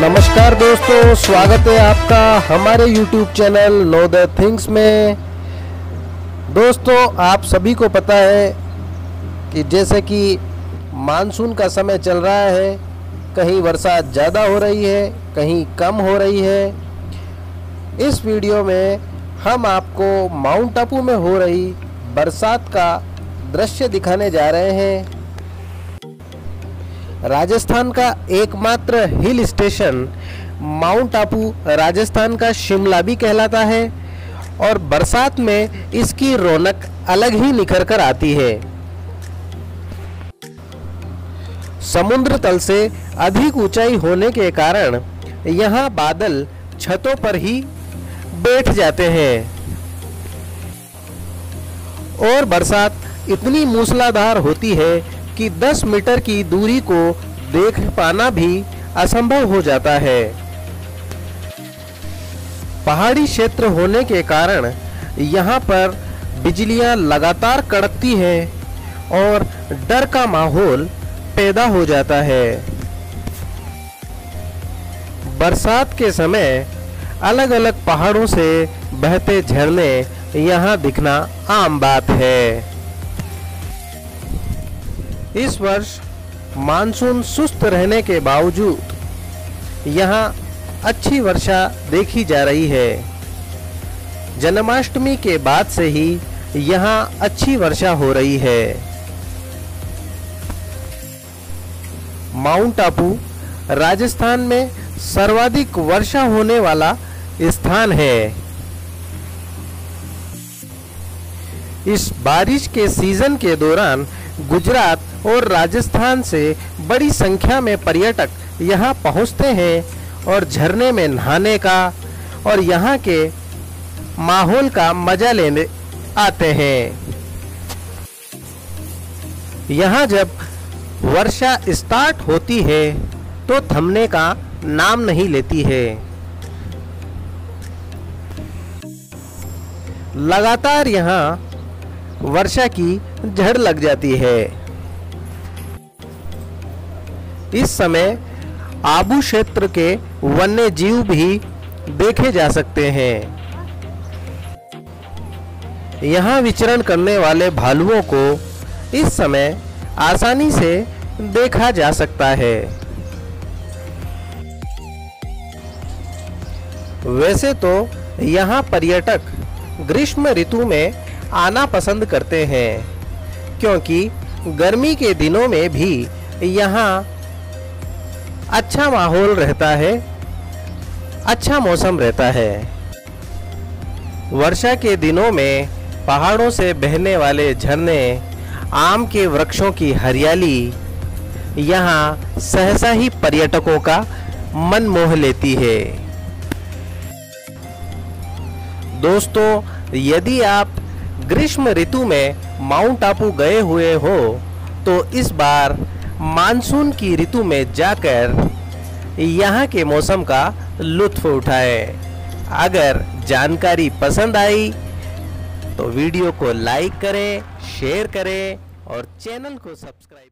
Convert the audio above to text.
नमस्कार दोस्तों, स्वागत है आपका हमारे YouTube channel know the things में। दोस्तों, आप सभी को पता है कि जैसे कि मानसून का समय चल रहा है, कहीं वर्षा ज़्यादा हो रही है, कहीं कम हो रही है। इस वीडियो में हम आपको माउंट आबू में हो रही बरसात का दृश्य दिखाने जा रहे हैं। राजस्थान का एकमात्र hill station mount Abu Rajasthan का शिमला भी कहलाता है और बरसात में इसकी रौनक अलग ही निखर कर आती है। समुद्र तल से अधिक ऊंचाई होने के कारण यहाँ बादल छतों पर ही बैठ जाते हैं। और बरसात इतनी मूसलाधार होती है कि 10 मीटर की दूरी को देख पाना भी असंभव हो जाता है। पहाड़ी क्षेत्र होने के कारण यहाँ पर बिजलियाँ लगातार कड़कती हैं और डर का माहौल पैदा हो जाता है। बरसात के समय अलग अलग पहाड़ों से बहते झरने यहाँ दिखना आम बात है। इस वर्ष मानसून सुस्त रहने के बावजूद यहाँ अच्छी वर्षा देखी जा रही है। जन्माष्टमी के बाद से ही यहाँ अच्छी वर्षा हो रही है। माउंट आबू राजस्थान में सर्वाधिक वर्षा होने वाला स्थान है। इस बारिश के सीज़न के दौरान गुजरात और राजस्थान से बड़ी संख्या में पर्यटक यहाँ पहुँचते हैं और झरने में नहाने का और यहाँ के माहौल का मज़ा लेने आते हैं। यहाँ जब वर्षा स्टार्ट होती है तो थमने का नाम नहीं लेती है। लगातार यहाँ वर्षा की झड़ लग जाती है। इस समय आबू क्षेत्र के वन्य जीव भी देखे जा सकते हैं। यहाँ विचरण करने वाले भालुओं को इस समय आसानी से देखा जा सकता है। वैसे तो यहाँ पर्यटक ग्रीष्म ऋतु में आना पसंद करते हैं। क्योंकि गर्मी के दिनों में भी यहाँ अच्छा माहौल रहता है अच्छा मौसम रहता है। वर्षा के दिनों में पहाड़ों से बहने वाले झरने, आम के वृक्षों की हरियाली यहाँ सहसा ही पर्यटकों का मन मोह लेती है। दोस्तों, यदि आप ग्रीष्म ऋतु में माउंट आबू गए हुए हो तो इस बार मानसून की ऋतु में जाकर यहाँ के मौसम का लुत्फ उठाएँ। अगर जानकारी पसंद आई तो वीडियो को लाइक करें, शेयर करें और चैनल को सब्सक्राइब